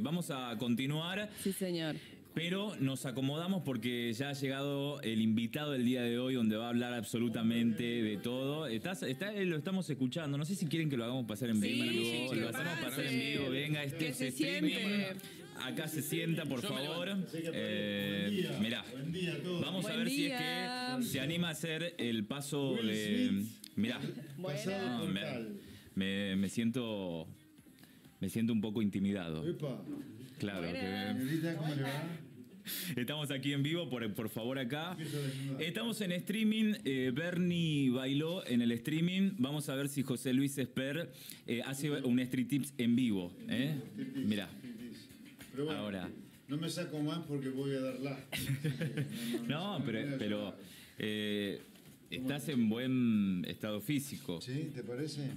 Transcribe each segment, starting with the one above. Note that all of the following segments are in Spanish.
Vamos a continuar. Sí, señor. Pero nos acomodamos porque ya ha llegado el invitado del día de hoy, donde va a hablar absolutamente de todo. Estás, está, lo estamos escuchando. No sé si quieren que lo hagamos pasar en vivo. Sí, lo hacemos pasar en vivo. Venga, este Que se streaming. siente. Acá se sienta, por Yo favor. que, Eh, buen día. mirá, Buen día a todos. vamos a ver si es que se anima a hacer el paso Will de. Smith. Mirá, tal. me- me siento. Me siento un poco intimidado. Epa. Claro, que, Señorita, ¿cómo le va? Estamos aquí en vivo, por, por favor acá. Estamos en streaming, eh, Bernie bailó en el streaming. Vamos a ver si José Luis Esper eh, hace un Street Tips en vivo. ¿eh? Mirá, Pero bueno, Ahora. No me saco más porque voy a dar lástima. no, pero, pero eh, estás en buen estado físico. ¿Sí? ¿Te parece?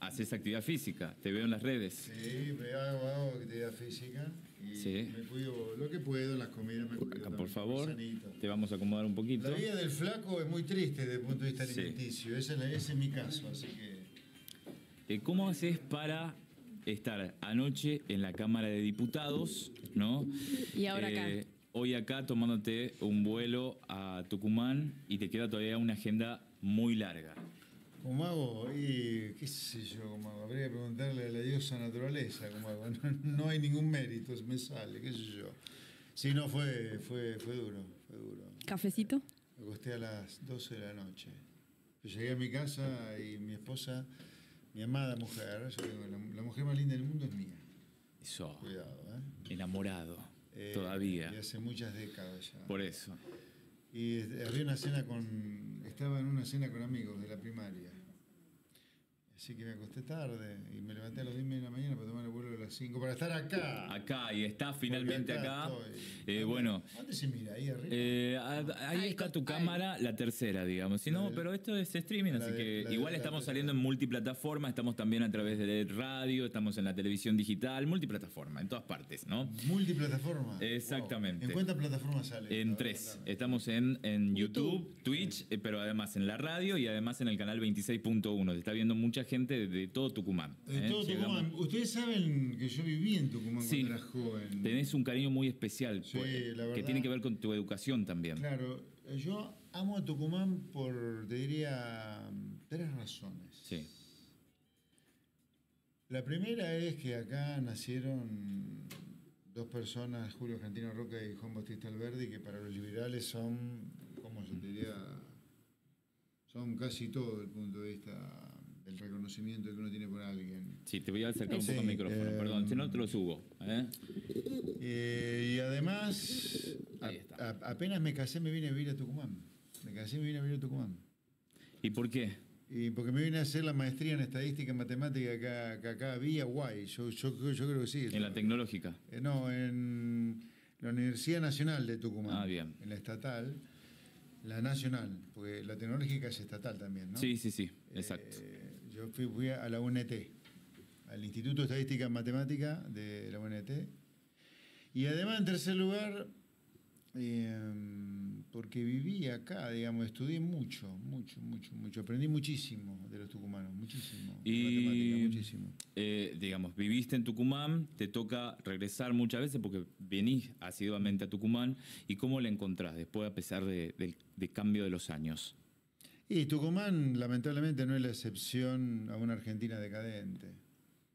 Haces actividad física, te veo en las redes. Sí, me hago, hago actividad física y Sí. me cuido lo que puedo en las comidas. Me cuido Acá, por favor, te vamos a acomodar un poquito. La vida del flaco es muy triste desde el punto de vista Sí. alimenticio. Ese, ese es mi caso, así que. Eh, ¿Cómo haces para estar anoche en la Cámara de Diputados, ¿no? Y ahora acá. Hoy acá tomándote un vuelo a Tucumán y te queda todavía una agenda muy larga. ¿Cómo hago? Y qué sé yo, cómo hago. Habría que preguntarle a la diosa naturaleza cómo hago. No, no hay ningún mérito, me sale, qué sé yo. Sí, no, fue, fue, fue duro, fue duro. ¿Cafecito? Me acosté a las 12 de la noche. Yo llegué a mi casa y mi esposa, mi amada mujer, yo digo, la, la mujer más linda del mundo es mía. Eso, Cuidado, ¿eh? enamorado, Eh, todavía. Y hace muchas décadas ya. Por eso. Y había una cena con. Estaba en una cena con amigos de la primaria. Así que me acosté tarde y me levanté a las 10 de la mañana para tomar el vuelo de las 5 para estar acá. Acá, y está finalmente Porque acá. estoy. Eh, bueno, ¿Dónde se mira? Ahí arriba. eh, a- ahí Ahí está tu ahí. cámara, la tercera, digamos. Si La no, pero esto es streaming, la así de- que igual estamos saliendo en multiplataforma, estamos también a través de radio, estamos en la televisión digital, multiplataforma, en todas partes, ¿no? Multiplataforma. Exactamente. Wow. ¿En cuántas plataformas sale? En tres. Estamos en, en YouTube, Twitch, eh, pero además en la radio y además en el canal 26.1. Te está viendo mucha gente de, todo Tucumán. De ¿eh? todo Llegamos- Tucumán. Ustedes saben que yo viví en Tucumán Sí. cuando era joven. Tenés un cariño muy especial Sí, pues, la que verdad. tiene que ver con tu educación también. Claro, yo amo a Tucumán por, te diría, tres razones. Sí. La primera es que acá nacieron dos personas, Julio Argentino Roca y Juan Bautista Alberdi, que para los liberales son, ¿cómo se diría? Son casi todo desde el punto de vista del reconocimiento que uno tiene por alguien. Sí, te voy a acercar un Sí, poco el micrófono, eh, perdón, si no te lo subo. ¿eh? Eh, y además, a- a- apenas me casé me vine a vivir a Tucumán. Me casé me vine a vivir a Tucumán. ¿Y por qué? Y porque me vine a hacer la maestría en estadística y matemática acá, que acá había guay. Yo, yo, yo creo que sí. En la tecnológica. No, en la Universidad Nacional de Tucumán. Ah, bien. En la estatal. La nacional, porque la tecnológica es estatal también, ¿no? Sí, sí, sí, exacto. Eh, yo fui, fui a la UNT, al Instituto de Estadística y Matemática de la UNT. Y además, en tercer lugar, eh, porque viví acá, digamos, estudié mucho, mucho, mucho, mucho. Aprendí muchísimo de los tucumanos, muchísimo. Y, matemática, muchísimo. eh, digamos, viviste en Tucumán, te toca regresar muchas veces porque venís asiduamente a Tucumán. ¿Y cómo la encontrás después, a pesar de- del de cambio de los años? Y Tucumán, lamentablemente, no es la excepción a una Argentina decadente.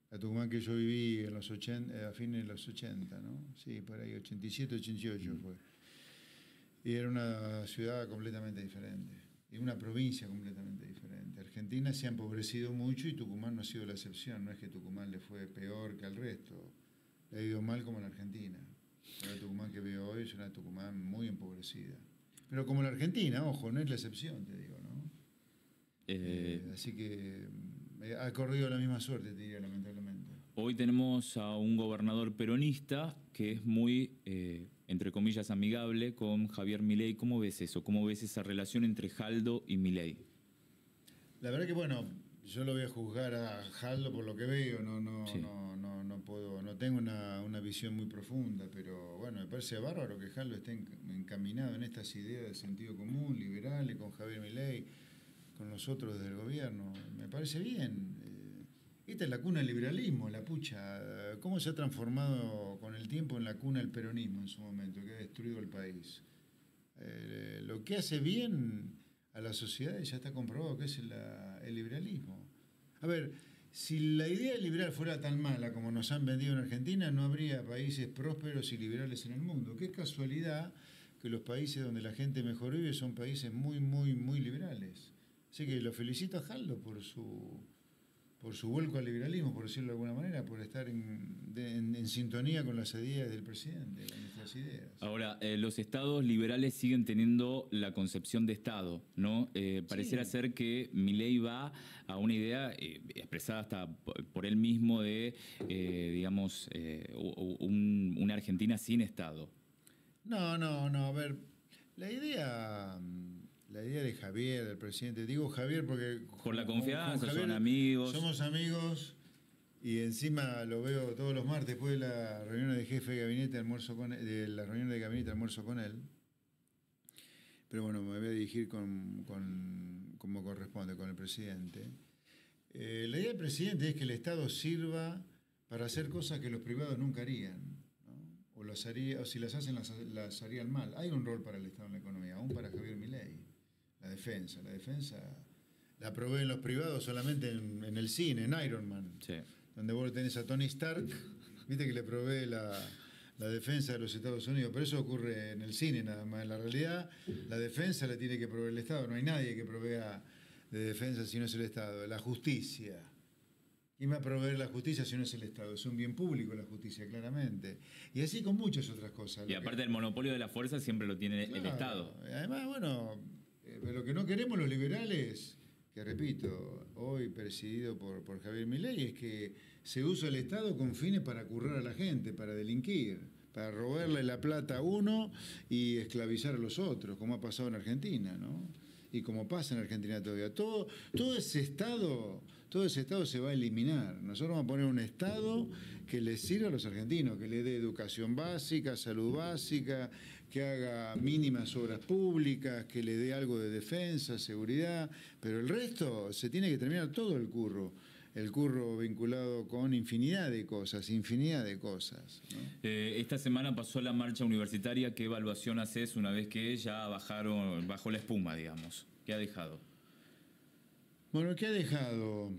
La Tucumán que yo viví en los 80, eh, a fines de los 80, ¿no? Sí, por ahí, 87, 88 fue. Y era una ciudad completamente diferente. Y una provincia completamente diferente. Argentina se ha empobrecido mucho y Tucumán no ha sido la excepción. No es que Tucumán le fue peor que al resto. Le ha ido mal como en Argentina. La Tucumán que veo hoy es una Tucumán muy empobrecida. Pero como la Argentina, ojo, no es la excepción, te digo. Eh, Eh, así que mm, eh, ha corrido la misma suerte, te diría, lamentablemente. Hoy tenemos a un gobernador peronista que es muy, eh, entre comillas, amigable con Javier Milei. ¿Cómo ves eso? ¿Cómo ves esa relación entre Jaldo y Milei? La verdad que bueno, yo lo voy a juzgar a Jaldo por lo que veo, no, no, Sí. no, no, no puedo, no tengo una, una visión muy profunda, pero bueno, me parece bárbaro que Jaldo esté en- encaminado en estas ideas de sentido común, liberales, con Javier Milei, con los otros del gobierno. Me parece bien. Eh, Esta es la cuna del liberalismo, la pucha. ¿Cómo se ha transformado con el tiempo en la cuna del peronismo en su momento, que ha destruido el país. Eh, lo que hace bien a la sociedad ya está comprobado que es el liberalismo. A ver, si la idea liberal fuera tan mala como nos han vendido en Argentina, no habría países prósperos y liberales en el mundo. Qué casualidad que los países donde la gente mejor vive son países muy, muy, muy liberales. Así que lo felicito a Jaldo por su por su vuelco al liberalismo, por decirlo de alguna manera, por estar en, sintonía con las ideas del presidente, con nuestras ideas. Ahora, eh, los estados liberales siguen teniendo la concepción de Estado, ¿no? Eh, pareciera ser que Milei va a una idea eh, expresada hasta por él mismo de, digamos, una Argentina sin Estado. No, no, no, a ver, la idea la idea de Javier, del presidente. Digo Javier porque... Por la confianza, son amigos. Somos amigos y encima lo veo todos los martes después de la reunión de jefe de gabinete, almuerzo con de la reunión de gabinete, almuerzo con él. Pero bueno, me voy a dirigir con, como corresponde, con el presidente. Eh, la idea del presidente es que el Estado sirva para hacer cosas que los privados nunca harían. O, las haría, o si las hacen, las, las harían mal. Hay un rol para el Estado en la economía, aún para Javier Milei la defensa. La defensa la proveen los privados solamente en, el cine, en Iron Man. Donde vos tenés a Tony Stark, viste que le provee la, defensa de los Estados Unidos. Pero eso ocurre en el cine nada más. En la realidad, la defensa la tiene que proveer el Estado. No hay nadie que provea de defensa si no es el Estado. La justicia. ¿Quién va a proveer la justicia si no es el Estado? Es un bien público la justicia, claramente. Y así con muchas otras cosas. Y aparte, el monopolio de la fuerza siempre lo tiene el Estado. Además, bueno, lo que no queremos los liberales, que repito, hoy presidido por, por Javier Milei, es que se usa el Estado con fines para currar a la gente, para delinquir, para robarle la plata a uno y esclavizar a los otros, como ha pasado en Argentina, ¿no? Y como pasa en Argentina todavía. Todo, todo ese Estado todo ese Estado se va a eliminar. Nosotros vamos a poner un Estado que le sirva a los argentinos, que le dé educación básica, salud básica, que haga mínimas obras públicas, que le dé algo de defensa, seguridad, pero el resto se tiene que terminar todo el curro el curro vinculado con infinidad de cosas, infinidad de cosas. Eh, esta semana pasó la marcha universitaria. ¿Qué evaluación haces una vez que ya bajaron, bajó la espuma, digamos? ¿Qué ha dejado? Bueno, ¿qué ha dejado?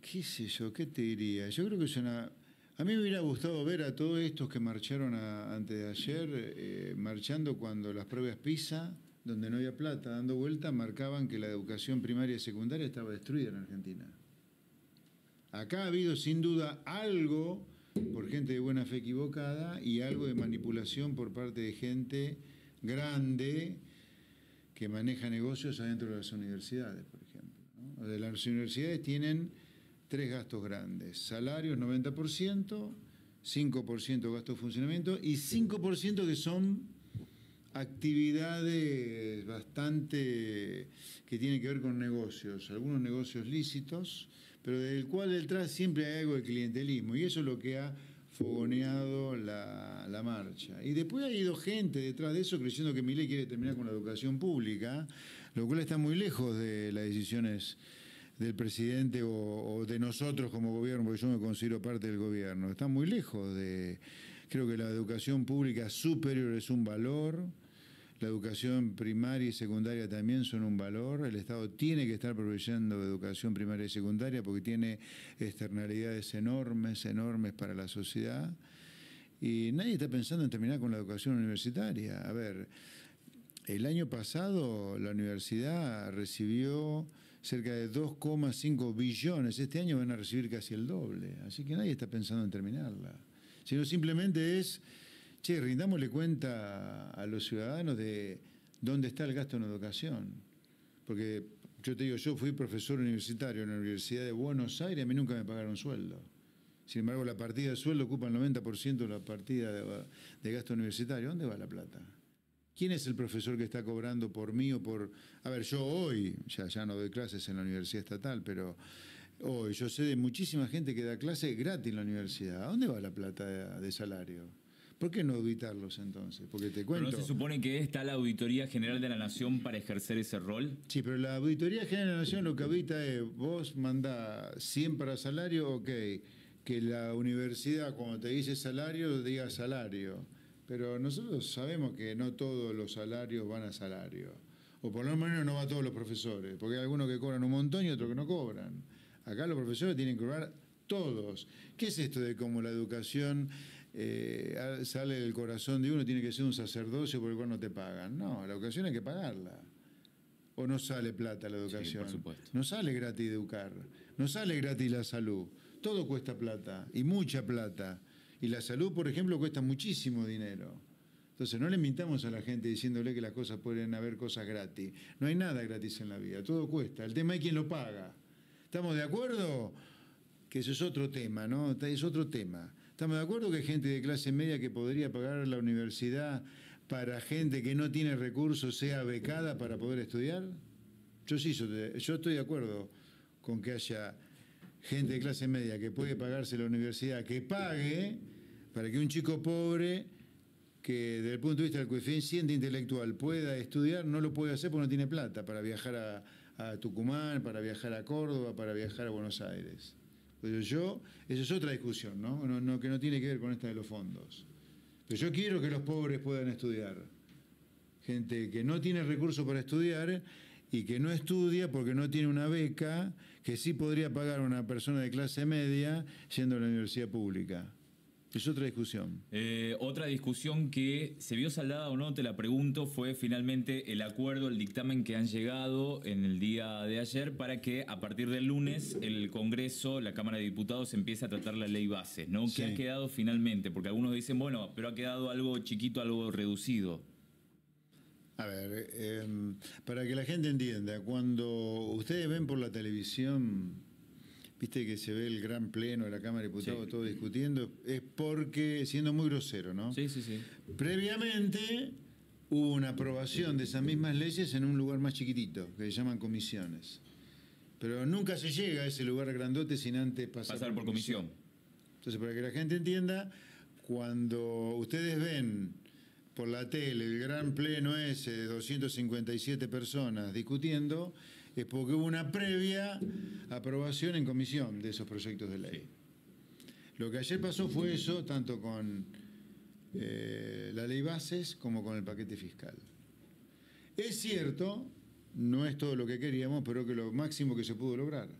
¿Qué sé yo? ¿Qué te diría? Yo creo que es una a mí me hubiera gustado ver a todos estos que marcharon antes de ayer, eh, marchando cuando las pruebas PISA, donde no había plata, dando vuelta, marcaban que la educación primaria y secundaria estaba destruida en Argentina. Acá ha habido sin duda algo por gente de buena fe equivocada y algo de manipulación por parte de gente grande que maneja negocios adentro de las universidades. De las universidades tienen tres gastos grandes. Salarios 90%, 5% gasto de funcionamiento y 5% que son actividades bastante que tienen que ver con negocios, algunos negocios lícitos, pero del cual detrás siempre hay algo de clientelismo y eso es lo que ha fogoneado la, la, marcha. Y después ha ido gente detrás de eso creyendo que Milei quiere terminar con la educación pública, lo cual está muy lejos de las decisiones del presidente o, de nosotros como gobierno, porque yo me considero parte del gobierno. Está muy lejos de... Creo que la educación pública superior es un valor, la educación primaria y secundaria también son un valor. El Estado tiene que estar proveyendo educación primaria y secundaria porque tiene externalidades enormes, enormes para la sociedad. Y nadie está pensando en terminar con la educación universitaria. A ver, el año pasado la universidad recibió cerca de 2,5 billones. Este año van a recibir casi el doble. Así que nadie está pensando en terminarla. Sino simplemente es, che, rindámosle cuenta a los ciudadanos de dónde está el gasto en educación. Porque yo te digo, yo fui profesor universitario en la Universidad de Buenos Aires, a mí nunca me pagaron sueldo. Sin embargo, la partida de sueldo ocupa el 90% de la partida de, de gasto universitario. ¿Dónde va la plata? ¿Quién es el profesor que está cobrando por mí o por... A ver, yo hoy, ya, ya no doy clases en la universidad estatal, pero hoy yo sé de muchísima gente que da clases gratis en la universidad. ¿A dónde va la plata de, salario? ¿Por qué no auditarlos entonces? Porque te cuento. ¿No se supone que está la Auditoría General de la Nación para ejercer ese rol? Sí, pero la Auditoría General de la Nación lo que audita es: vos mandás 100 para salario, ok. que la universidad cuando te dice salario, diga salario. Pero nosotros sabemos que no todos los salarios van a salario. O por lo menos no va a todos los profesores, porque hay algunos que cobran un montón y otros que no cobran. Acá los profesores tienen que cobrar todos. ¿Qué es esto de cómo la educación eh, sale del corazón de uno, tiene que ser un sacerdocio por el cual no te pagan? No, la educación hay que pagarla. ¿O no sale plata la educación? por supuesto. No sale gratis educar, no sale gratis la salud. Todo cuesta plata, y mucha plata. Y la salud, por ejemplo, cuesta muchísimo dinero. Entonces, no le mintamos a la gente diciéndole que las cosas pueden haber cosas gratis. No hay nada gratis en la vida, todo cuesta. El tema es quién lo paga. ¿Estamos de acuerdo? Que eso es otro tema, ¿no? Es otro tema. ¿Estamos de acuerdo que hay gente de clase media que podría pagar la universidad para gente que no tiene recursos sea becada para poder estudiar? Yo sí, yo estoy de acuerdo con que haya gente de clase media que puede pagarse la universidad, que pague para que un chico pobre que desde el punto de vista del coeficiente intelectual pueda estudiar, no lo puede hacer porque no tiene plata para viajar a, Tucumán, para viajar a Córdoba, para viajar a Buenos Aires. Pero yo, esa es otra discusión, ¿no? No, que no tiene que ver con esta de los fondos. Pero yo quiero que los pobres puedan estudiar. Gente que no tiene recursos para estudiar y que no estudia porque no tiene una beca que sí podría pagar una persona de clase media yendo a la universidad pública. Es otra discusión. Eh, otra discusión que se vio saldada o no, te la pregunto, fue finalmente el acuerdo, el dictamen que han llegado en el día de ayer para que a partir del lunes el Congreso, la Cámara de Diputados, empiece a tratar la ley base, ¿no? ¿Qué ha quedado finalmente? Porque algunos dicen, bueno, pero ha quedado algo chiquito, algo reducido. A ver, em, para que la gente entienda, cuando ustedes ven por la televisión, viste que se ve el gran pleno de la Cámara de Diputados, todo discutiendo, es porque, siendo muy grosero, ¿no? Sí, sí, sí. Previamente hubo una aprobación de esas mismas leyes en un lugar más chiquitito, que se llaman comisiones. Pero nunca se llega a ese lugar grandote sin antes pasar, por comisión. Entonces, para que la gente entienda, cuando ustedes ven por la tele el gran pleno ese de 257 personas discutiendo, es porque hubo una previa aprobación en comisión de esos proyectos de ley. Lo que ayer pasó fue eso, tanto con eh, la ley bases como con el paquete fiscal. Es cierto, no es todo lo que queríamos, pero que lo máximo que se pudo lograr.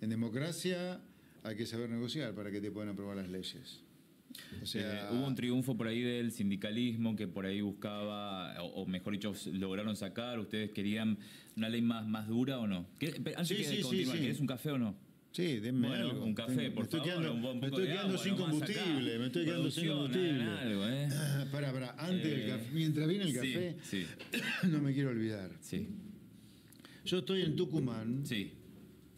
En democracia hay que saber negociar para que te puedan aprobar las leyes. O sea, eh, hubo un triunfo por ahí del sindicalismo que por ahí buscaba, o, mejor dicho, lograron sacar. ¿Ustedes querían una ley más, más dura o no? Antes sí, de continuar, ¿querés un café o no? Sí, denme algo. Un café, por me estoy Quedando, me estoy quedando sin combustible, me estoy quedando sin combustible. Algo, ¿eh? para, para, antes del café, mientras viene el café, no me quiero olvidar. Sí. Yo estoy en Tucumán sí.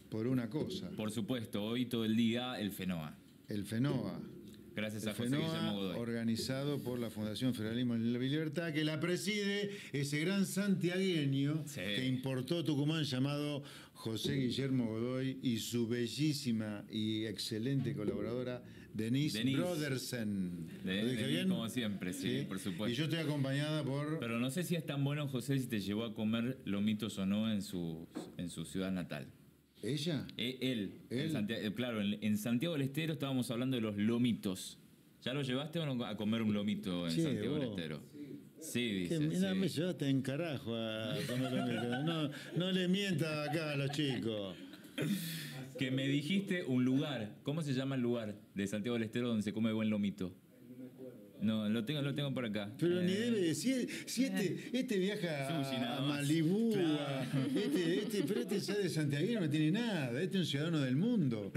por una cosa. Por supuesto, hoy todo el día el FENOA. El FENOA. Gracias a José Guillermo Godoy. Organizado por la Fundación Federalismo y la Libertad, que la preside ese gran santiagueño que importó Tucumán llamado José Guillermo Godoy y su bellísima y excelente colaboradora Denise, Brodersen. ¿Lo dije bien? Como siempre, sí, por supuesto. Y yo estoy acompañada por. Pero no sé si es tan bueno, José, si te llevó a comer lomitos o no en su, en su ciudad natal. ¿Ella? E, él. Eh, claro, en, Santiago del Estero estábamos hablando de los lomitos. ¿Ya lo llevaste o no a comer un lomito en Santiago del Estero? Sí, dice. mira, me llevaste en carajo a comer lomito. No, no le mientas acá a los chicos. Que me dijiste un lugar. ¿Cómo se llama el lugar de Santiago del Estero donde se come buen lomito? No, lo tengo, lo tengo por acá. Pero ni eh, debe decir, si este, este viaja a Malibú, este, este, pero este ya de Santiago no tiene nada, este es un ciudadano del mundo.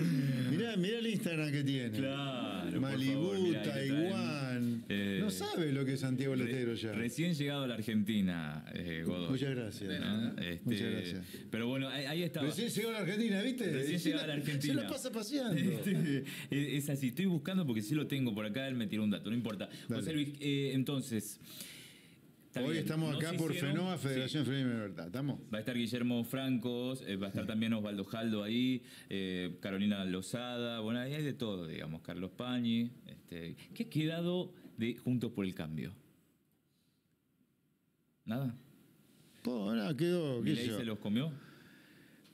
Mirá, mirá el Instagram que tiene. Claro. Malibú, Taiwán. Eh, no sabe lo que es Santiago Letero ya. Recién llegado a la Argentina, eh, Muchas gracias. Este, Muchas gracias. Pero bueno, ahí, está. Recién llegó a la Argentina, ¿viste? Recién llegado a la Argentina. Se lo pasa paseando. Este, es así, estoy buscando porque sí lo tengo por acá, él me tiró un dato, no importa. José Luis, eh, entonces. Hoy estamos acá por FENOA, Federación sí. de Libertad. ¿Estamos? Va a estar Guillermo Francos, eh, va a estar también Osvaldo Jaldo ahí, eh, Carolina Lozada, bueno, ahí hay de todo, digamos, Carlos Pañi. Este, ¿Qué ha quedado de Juntos por el Cambio? ¿Nada? Pues nada, quedó. ¿Mi ley se los comió?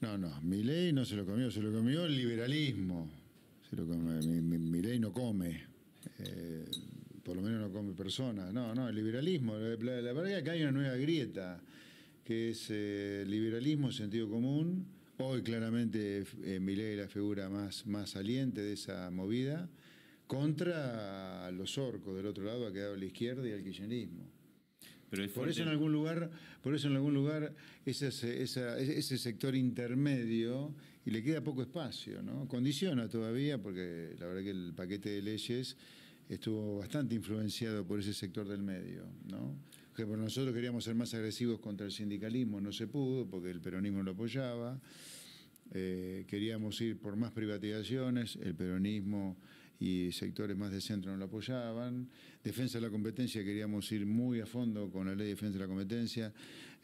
No, no, mi ley no se lo comió, se lo comió el liberalismo Se lo mi- Milei no come. eh, por lo menos no come personas. No, no, el liberalismo. La, verdad es que hay una nueva grieta, que es eh, liberalismo, sentido común. Hoy claramente eh, Milei es la figura más, más saliente de esa movida, contra los orcos del otro lado ha quedado la izquierda y el kirchnerismo. Pero es Por eso en algún lugar, por eso en algún lugar ese, esa- ese sector intermedio y le queda poco espacio, ¿no? Condiciona todavía porque la verdad que el paquete de leyes estuvo bastante influenciado por ese sector del medio, ¿no? Por ejemplo, nosotros queríamos ser más agresivos contra el sindicalismo, no se pudo porque el peronismo lo apoyaba. Eh, queríamos ir por más privatizaciones, el peronismo y sectores más de centro no lo apoyaban. Defensa de la competencia, queríamos ir muy a fondo con la ley de defensa de la competencia.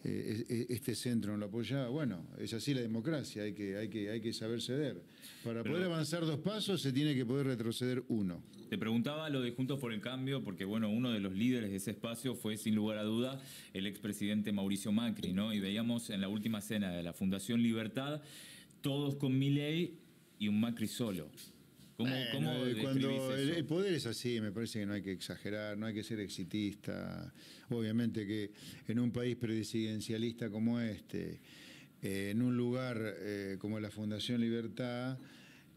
Eh, es- es- este centro no lo apoyaba. Bueno, es así la democracia, hay que, hay que, hay que saber ceder. Para Pero- poder avanzar dos pasos se tiene que poder retroceder uno. Te preguntaba lo de Juntos por el Cambio, porque bueno, uno de los líderes de ese espacio fue sin lugar a duda el expresidente Mauricio Macri, ¿no? Y veíamos en la última cena de la Fundación Libertad, todos con Milei y un Macri solo. ¿Cómo, Bueno, cómo describís cuando el poder es así, me parece que no hay que exagerar, no hay que ser exitista. Obviamente que en un país presidencialista como este, eh, en un lugar eh, como la Fundación Libertad,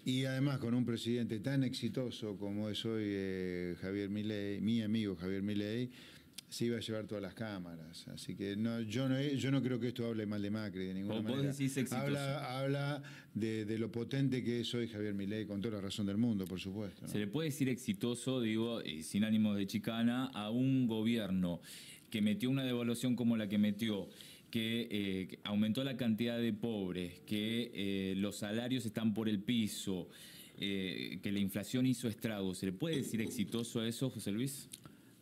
y además con un presidente tan exitoso como es hoy eh, Javier Milei, mi amigo Javier Milei, se iba a llevar todas las cámaras. Así que no, yo, no, yo no creo que esto hable mal de Macri de ninguna manera. decís. Habla, habla de, de lo potente que es hoy Javier Milei, con toda la razón del mundo, por supuesto. ¿no? Se le puede decir exitoso, digo, eh, sin ánimos de chicana, a un gobierno que metió una devaluación como la que metió, que eh, aumentó la cantidad de pobres, que eh, los salarios están por el piso, eh, que la inflación hizo estragos. ¿Se le puede decir exitoso a eso, José Luis?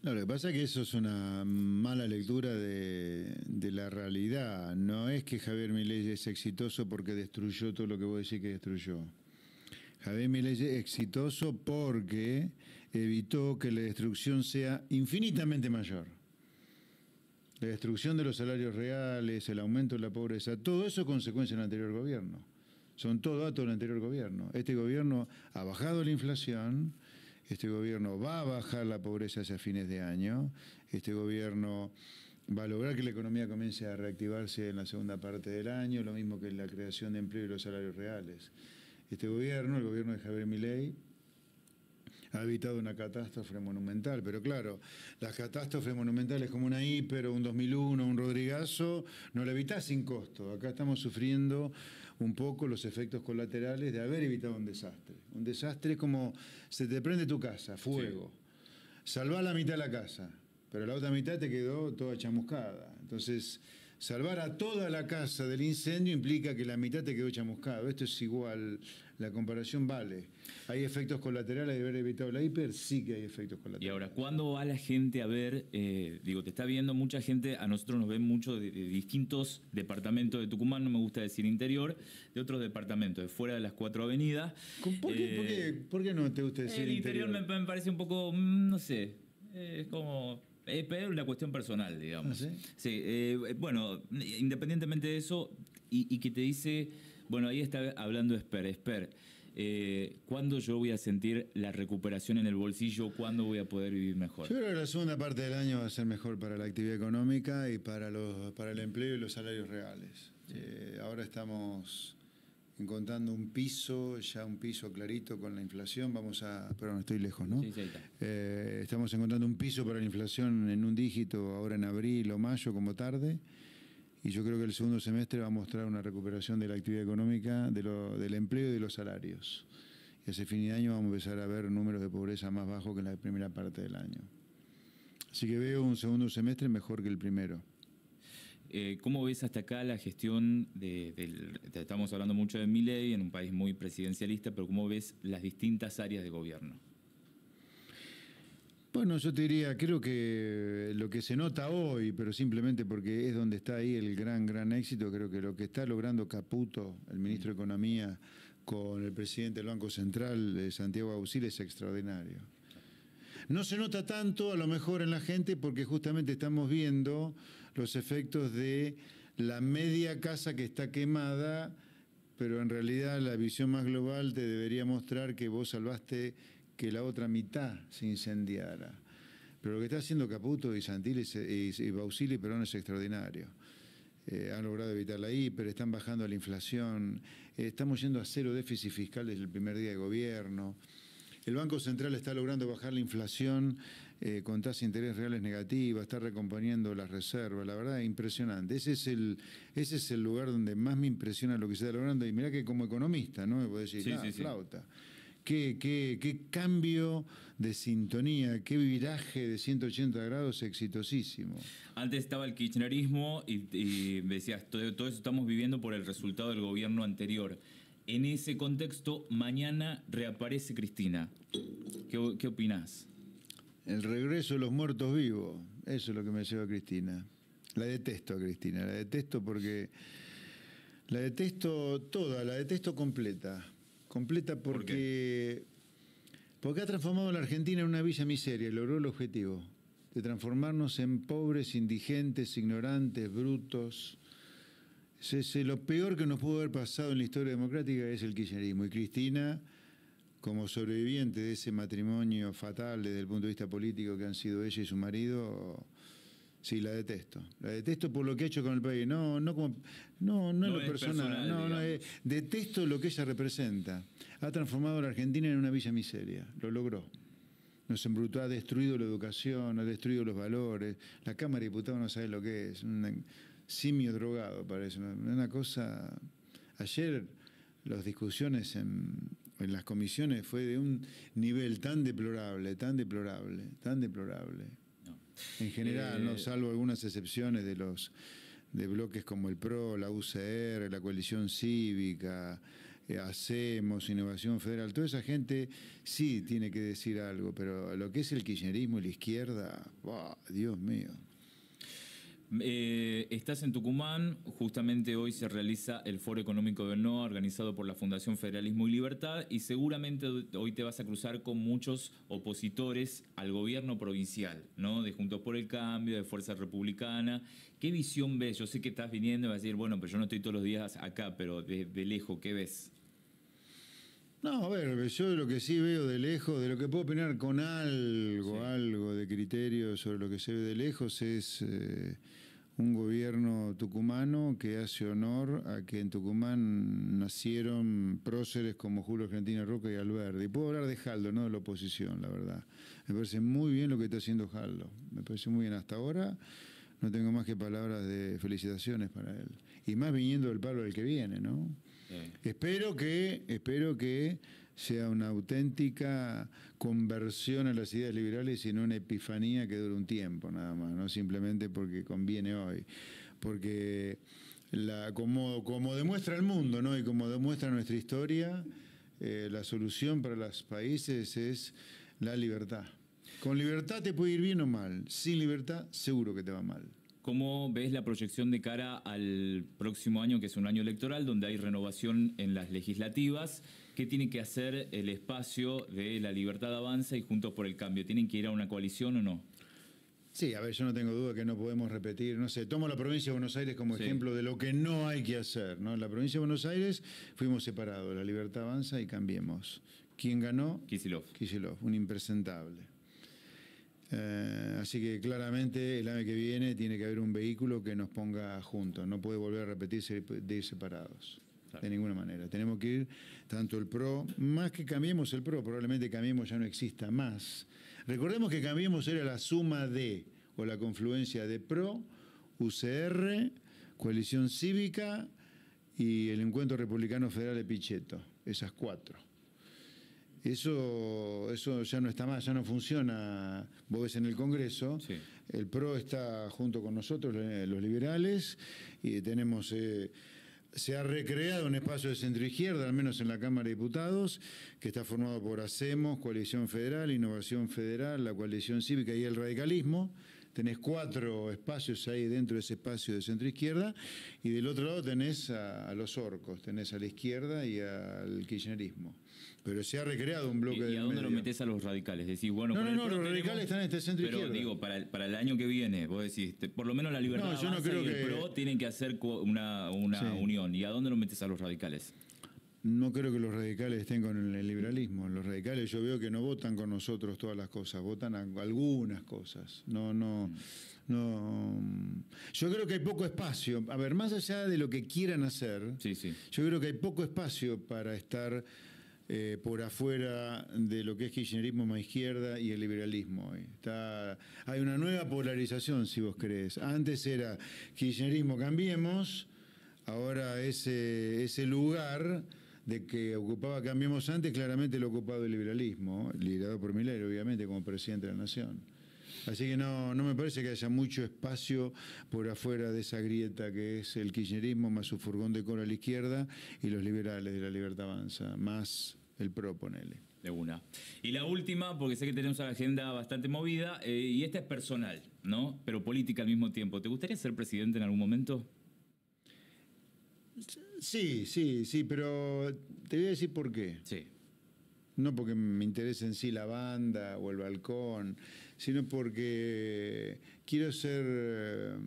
No, lo que pasa es que eso es una mala lectura de, la realidad. No es que Javier Milei es exitoso porque destruyó todo lo que vos decís que destruyó. Javier Milei es exitoso porque evitó que la destrucción sea infinitamente mayor. La destrucción de los salarios reales, el aumento de la pobreza, todo eso es consecuencia del anterior gobierno. Son todo datos del anterior gobierno. Este gobierno ha bajado la inflación, este gobierno va a bajar la pobreza hacia fines de año, este gobierno va a lograr que la economía comience a reactivarse en la segunda parte del año, lo mismo que la creación de empleo y los salarios reales. Este gobierno, el gobierno de Javier Milei, ha evitado una catástrofe monumental, pero claro, las catástrofes monumentales como una hiper un 2001, un Rodrigazo, no la evitás sin costo. Acá estamos sufriendo un poco los efectos colaterales de haber evitado un desastre. Un desastre es como se te prende tu casa, fuego. Salvá la mitad de la casa, pero la otra mitad te quedó toda chamuscada. Entonces, salvar a toda la casa del incendio implica que la mitad te quedó chamuscado. Esto es igual, la comparación vale. ¿Hay efectos colaterales de haber evitado la hiper? Sí que hay efectos Y colaterales. ahora, ¿cuándo va la gente a ver? eh, digo, te está viendo mucha gente, a nosotros nos ven mucho de, de distintos departamentos de Tucumán, no me gusta decir interior, de otros departamentos, de fuera de las cuatro avenidas. ¿Por qué, por qué- Eh, por qué no te gusta decir el interior, interior? Me, me parece un poco, mm, no sé, eh, es como... Es una cuestión personal, digamos. ¿Ah, sí? Sí, eh, bueno, independientemente de eso, y, y que te dice, bueno, ahí está hablando Esper, Esper, eh, ¿cuándo yo voy a sentir la recuperación en el bolsillo? ¿Cuándo voy a poder vivir mejor? Yo creo que la segunda parte del año va a ser mejor para la actividad económica y para, los, para el empleo y los salarios reales. Eh, ahora estamos encontrando un piso, ya un piso clarito con la inflación. Vamos a. Perdón, estoy lejos, ¿no? Sí, sí, está. Eh, estamos encontrando un piso para la inflación en un dígito ahora en abril o mayo como tarde. Y yo creo que el segundo semestre va a mostrar una recuperación de la actividad económica, de lo- del empleo y de los salarios. Y hacia fin de año vamos a empezar a ver números de pobreza más bajos que en la primera parte del año. Así que veo un segundo semestre mejor que el primero. Eh, ¿Cómo ves hasta acá la gestión de, estamos hablando mucho de Milei en un país muy presidencialista, pero cómo ves las distintas áreas de gobierno? Bueno, yo te diría, creo que lo que se nota hoy, pero simplemente porque es donde está ahí el gran, gran éxito, creo que lo que está logrando Caputo, el ministro de Economía, con el presidente del Banco Central, eh, Santiago Auxil, es extraordinario. No se nota tanto a lo mejor en la gente porque justamente estamos viendo los efectos de la media casa que está quemada pero en realidad la visión más global te debería mostrar que vos salvaste que la otra mitad se incendiara. Pero lo que está haciendo Caputo y Santilli y, Bausili Perón es extraordinario. Eh, han logrado evitar la hiper, están bajando la inflación, eh, estamos yendo a cero déficit fiscal desde el primer día de gobierno. El Banco Central está logrando bajar la inflación eh, con tasas de interés reales negativas, está recomponiendo las reservas, la verdad es impresionante. Ese es el, ese es el lugar donde más me impresiona lo que se está logrando. Y mira que como economista, ¿no? Me puedo decir, Sí, ah, sí. flauta. Qué, qué- qué cambio de sintonía, qué viraje de 180 grados exitosísimo. Antes estaba el kirchnerismo y, y decías, todo, todo eso estamos viviendo por el resultado del gobierno anterior. En ese contexto, mañana reaparece Cristina. ¿Qué, qué opinás? El regreso de los muertos vivos, eso es lo que me lleva a Cristina. La detesto a Cristina, la detesto porque la detesto toda, la detesto completa. Completa porque porque ha transformado a la Argentina en una villa miseria y logró el objetivo de transformarnos en pobres, indigentes, ignorantes, brutos. Es, es lo peor que nos pudo haber pasado en la historia democrática es el kirchnerismo. Y Cristina, como sobreviviente de ese matrimonio fatal desde el punto de vista político que han sido ella y su marido, sí, la detesto. La detesto por lo que ha hecho con el país. No, no como, no, no, No en lo es personal. personal, no, no, digamos. eh, detesto lo que ella representa. Ha transformado a la Argentina en una villa miseria. Lo logró. Nos embrutó, ha destruido la educación, ha destruido los valores. La Cámara de Diputados no sabe lo que es. Un simio drogado, parece. Una cosa. Ayer las discusiones en, en las comisiones fue de un nivel tan deplorable, tan deplorable, tan deplorable. No. En general, Eh, no salvo algunas excepciones de los de bloques como el PRO, la UCR, la coalición cívica, eh, Hacemos, Innovación Federal, toda esa gente sí tiene que decir algo, pero lo que es el kirchnerismo y la izquierda. Dios mío. Eh, estás en Tucumán, justamente hoy se realiza el Foro Económico del NOA organizado por la Fundación Federalismo y Libertad y seguramente hoy te vas a cruzar con muchos opositores al gobierno provincial, ¿no? De Juntos por el Cambio, de Fuerza Republicana. ¿Qué visión ves? Yo sé que estás viniendo y vas a decir, bueno, pero yo no estoy todos los días acá, pero de, de lejos, ¿qué ves? No, a ver, yo de lo que sí veo de lejos, de lo que puedo opinar con algo, Sí. algo de criterio sobre lo que se ve de lejos, es eh, un gobierno tucumano que hace honor a que en Tucumán nacieron próceres como Julio Argentina Roca y Alberdi. Y puedo hablar de Jaldo, no de la oposición, la verdad. Me parece muy bien lo que está haciendo Jaldo. Me parece muy bien hasta ahora. No tengo más que palabras de felicitaciones para él. Y más viniendo del palo del que viene, ¿no? Espero que, espero que sea una auténtica conversión a las ideas liberales y no una epifanía que dure un tiempo nada más, no simplemente porque conviene hoy. Porque la, como, como demuestra el mundo ¿no? y como demuestra nuestra historia, eh, la solución para los países es la libertad. Con libertad te puede ir bien o mal, sin libertad seguro que te va mal. ¿Cómo ves la proyección de cara al próximo año, que es un año electoral, donde hay renovación en las legislativas? ¿Qué tiene que hacer el espacio de la libertad avanza y Juntos por el Cambio? ¿Tienen que ir a una coalición o no? Sí, a ver, yo no tengo duda que no podemos repetir, no sé, tomo la provincia de Buenos Aires como Sí. ejemplo de lo que no hay que hacer, ¿no? En la provincia de Buenos Aires fuimos separados, la libertad avanza y cambiemos. ¿Quién ganó? Kisilov. Kicillof, un impresentable. Eh, así que claramente el año que viene tiene que haber un vehículo que nos ponga juntos, no puede volver a repetirse de ir separados. Claro. De ninguna manera. Tenemos que ir tanto el PRO, más que cambiemos el PRO, probablemente cambiemos ya no exista más. Recordemos que cambiemos era la suma de, o la confluencia de PRO, UCR, Coalición Cívica y el Encuentro Republicano Federal de Pichetto. Esas cuatro. Eso, eso ya no está más, ya no funciona. Vos ves en el Congreso, Sí. el PRO está junto con nosotros, eh, los liberales, y tenemos. eh, se ha recreado un espacio de centroizquierda, al menos en la Cámara de Diputados, que está formado por Hacemos, Coalición Federal, Innovación Federal, la Coalición Cívica y el Radicalismo. Tenés cuatro espacios ahí dentro de ese espacio de centroizquierda, y del otro lado tenés a, a los orcos, tenés a la izquierda y al kirchnerismo. Pero se ha recreado un ¿Y, bloque y del a dónde lo medio. metes a los radicales? Decís, bueno, No, no, no, los tenemos- radicales están en este centro Pero izquierda. digo, para el, para el año que viene, vos decís, te- por lo menos la libertad No, yo no creo y el que- PRO tienen que hacer una, una Sí. unión. ¿Y a dónde lo metes a los radicales? No creo que los radicales estén con el liberalismo. Los radicales yo veo que no votan con nosotros todas las cosas, votan algunas cosas. No, no, no. Yo creo que hay poco espacio. A ver, más allá de lo que quieran hacer, yo creo que hay poco espacio para estar eh, por afuera de lo que es kirchnerismo más izquierda y el liberalismo. Está, hay una nueva polarización, si vos crees. Antes era kirchnerismo cambiemos, ahora ese, ese lugar de que ocupaba Cambiemos antes, claramente lo ha ocupado el liberalismo, liderado por Miller, obviamente, como presidente de la Nación. Así que no, no me parece que haya mucho espacio por afuera de esa grieta que es el kirchnerismo más su furgón de coro a la izquierda y los liberales de la libertad avanza, más el PRO, ponele. De una. Y la última, porque sé que tenemos una agenda bastante movida, eh, y esta es personal, ¿no? Pero política al mismo tiempo. ¿Te gustaría ser presidente en algún momento? Sí, sí, sí, pero te voy a decir por qué. Sí. No porque me interese en sí la banda o el balcón, sino porque quiero ser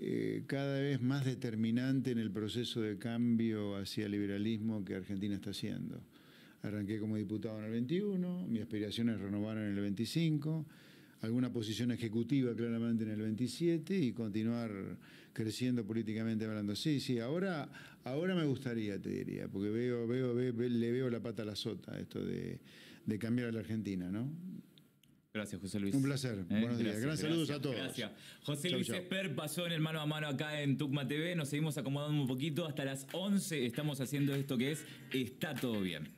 eh, cada vez más determinante en el proceso de cambio hacia el liberalismo que Argentina está haciendo. Arranqué como diputado en el 21, mi aspiración es renovar en el 25 alguna posición ejecutiva claramente en el 27 y continuar creciendo políticamente hablando. Sí, sí, ahora, ahora me gustaría, te diría, porque veo, veo, le veo la pata a la sota esto de, cambiar a la Argentina, ¿no? Gracias, José Luis. Un placer. ¿Eh? Buenos días. Gran saludos a todos. Gracias. José Luis Esper pasó en el mano a mano acá en Tucma TV. Nos seguimos acomodando un poquito. Hasta las 11 estamos haciendo esto que es Está todo bien.